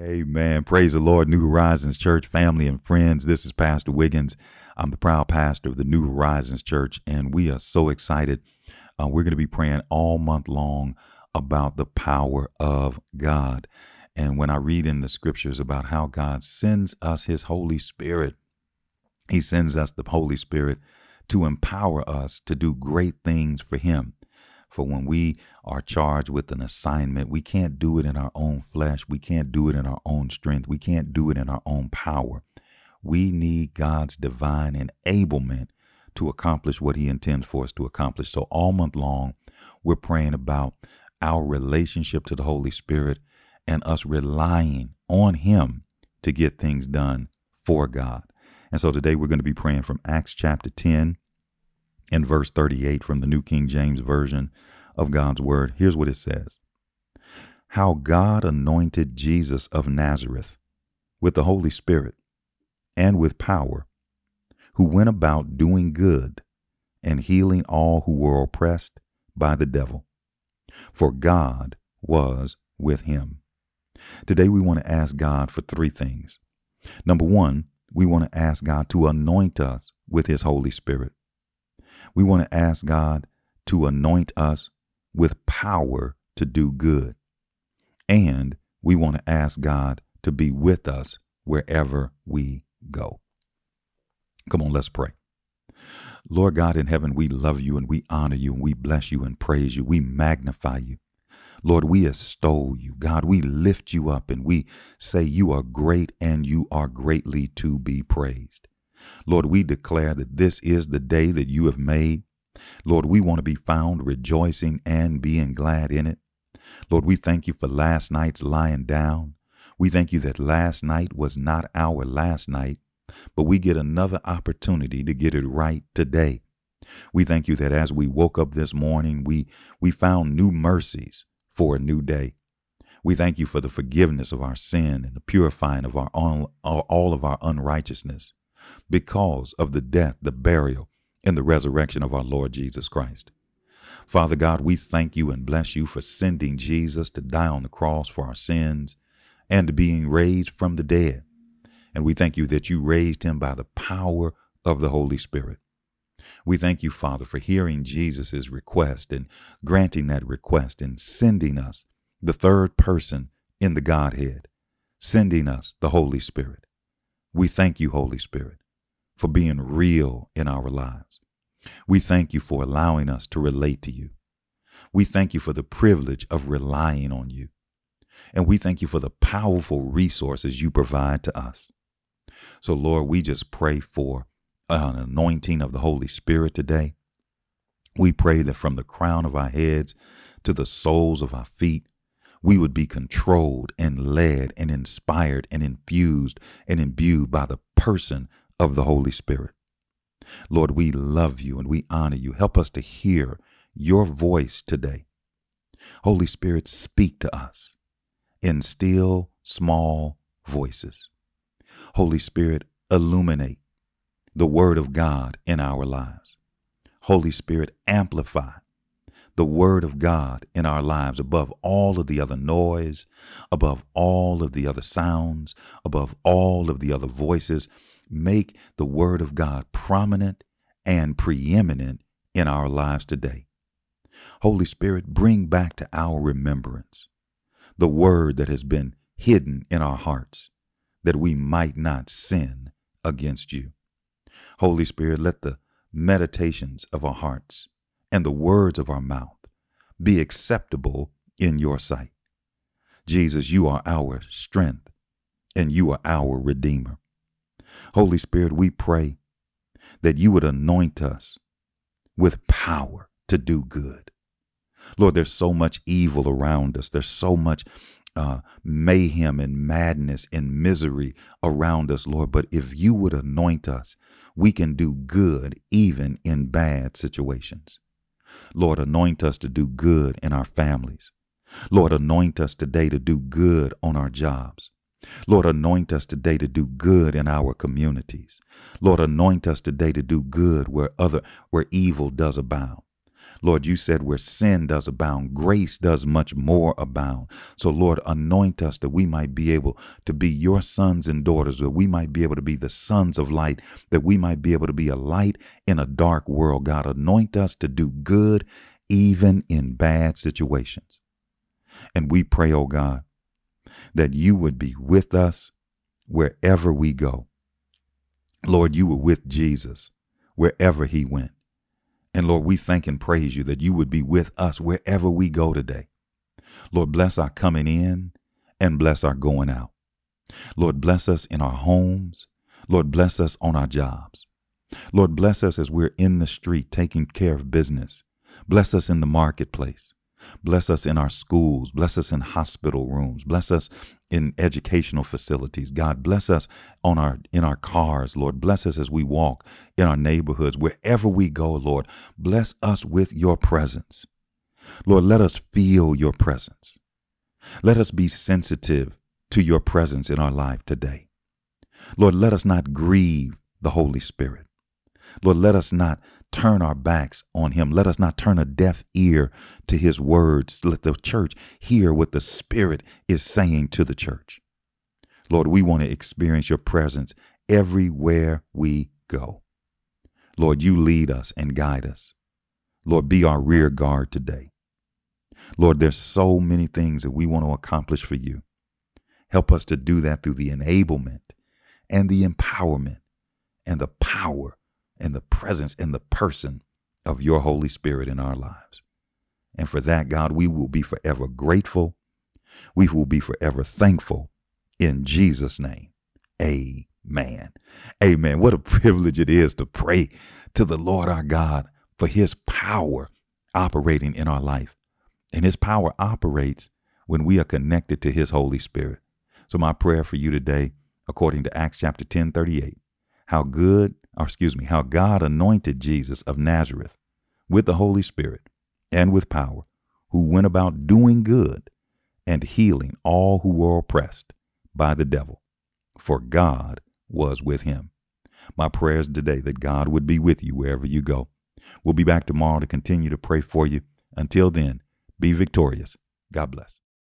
Amen. Praise the Lord, New Horizons Church family and friends. This is Pastor Wiggins. I'm the proud pastor of the New Horizons Church, and we are so excited. Uh, we're going to be praying all month long about the power of God. And when I read in the scriptures about how God sends us his Holy Spirit, he sends us the Holy Spirit to empower us to do great things for him. For when we are charged with an assignment, we can't do it in our own flesh. We can't do it in our own strength. We can't do it in our own power. We need God's divine enablement to accomplish what He intends for us to accomplish. So, all month long, we're praying about our relationship to the Holy Spirit and us relying on Him to get things done for God. And so today we're going to be praying from Acts chapter 10, in verse 38 from the New King James Version of God's Word. Here's what it says How God anointed Jesus of Nazareth with the Holy Spirit and with power, who went about doing good and healing all who were oppressed by the devil, for God was with him. Today we want to ask God for three things. Number one, we want to ask God to anoint us with his Holy Spirit we want to ask God to anoint us with power to do good. And we want to ask God to be with us wherever we go. Come on, let's pray. Lord God in heaven, we love you and we honor you and we bless you and praise you. We magnify you. Lord, we extol you. God, we lift you up and we say you are great and you are greatly to be praised. Lord, we declare that this is the day that you have made. Lord, we want to be found rejoicing and being glad in it. Lord, we thank you for last night's lying down. We thank you that last night was not our last night, but we get another opportunity to get it right today. We thank you that as we woke up this morning, we, we found new mercies for a new day. We thank you for the forgiveness of our sin and the purifying of our all, all of our unrighteousness because of the death, the burial, and the resurrection of our Lord Jesus Christ. Father God, we thank you and bless you for sending Jesus to die on the cross for our sins and being raised from the dead. And we thank you that you raised him by the power of the Holy Spirit. We thank you, Father, for hearing Jesus' request and granting that request and sending us the third person in the Godhead, sending us the Holy Spirit. We thank you, Holy Spirit, for being real in our lives. We thank you for allowing us to relate to you. We thank you for the privilege of relying on you. And we thank you for the powerful resources you provide to us. So, Lord, we just pray for an anointing of the Holy Spirit today. We pray that from the crown of our heads to the soles of our feet, we would be controlled and led and inspired and infused and imbued by the person of the Holy Spirit. Lord, we love you and we honor you. Help us to hear your voice today. Holy Spirit, speak to us in still, small voices. Holy Spirit, illuminate the Word of God in our lives. Holy Spirit, amplify the Word of God in our lives above all of the other noise, above all of the other sounds, above all of the other voices. Make the Word of God prominent and preeminent in our lives today. Holy Spirit, bring back to our remembrance the Word that has been hidden in our hearts, that we might not sin against you. Holy Spirit, let the meditations of our hearts and the words of our mouth be acceptable in your sight. Jesus, you are our strength and you are our Redeemer. Holy Spirit, we pray that you would anoint us with power to do good. Lord, there's so much evil around us. There's so much uh, mayhem and madness and misery around us, Lord. But if you would anoint us, we can do good even in bad situations. Lord, anoint us to do good in our families. Lord, anoint us today to do good on our jobs. Lord, anoint us today to do good in our communities. Lord, anoint us today to do good where other where evil does abound. Lord, you said where sin does abound, grace does much more abound. So, Lord, anoint us that we might be able to be your sons and daughters, that we might be able to be the sons of light, that we might be able to be a light in a dark world. God, anoint us to do good even in bad situations. And we pray, oh God, that you would be with us wherever we go. Lord, you were with Jesus wherever he went. And Lord, we thank and praise you that you would be with us wherever we go today. Lord, bless our coming in and bless our going out. Lord, bless us in our homes. Lord, bless us on our jobs. Lord, bless us as we're in the street taking care of business. Bless us in the marketplace. Bless us in our schools. Bless us in hospital rooms. Bless us in educational facilities. God bless us on our in our cars, Lord. Bless us as we walk in our neighborhoods, wherever we go, Lord. Bless us with your presence. Lord, let us feel your presence. Let us be sensitive to your presence in our life today. Lord, let us not grieve the Holy Spirit. Lord, let us not turn our backs on him. Let us not turn a deaf ear to his words. Let the church hear what the Spirit is saying to the church. Lord, we want to experience your presence everywhere we go. Lord, you lead us and guide us. Lord, be our rear guard today. Lord, there's so many things that we want to accomplish for you. Help us to do that through the enablement and the empowerment and the power and the presence and the person of your Holy Spirit in our lives. And for that, God, we will be forever grateful. We will be forever thankful in Jesus' name. Amen. Amen. What a privilege it is to pray to the Lord our God for his power operating in our life. And his power operates when we are connected to his Holy Spirit. So my prayer for you today, according to Acts chapter 10, 38, how good or excuse me, how God anointed Jesus of Nazareth with the Holy Spirit and with power, who went about doing good and healing all who were oppressed by the devil, for God was with him. My prayers today that God would be with you wherever you go. We'll be back tomorrow to continue to pray for you. Until then, be victorious. God bless.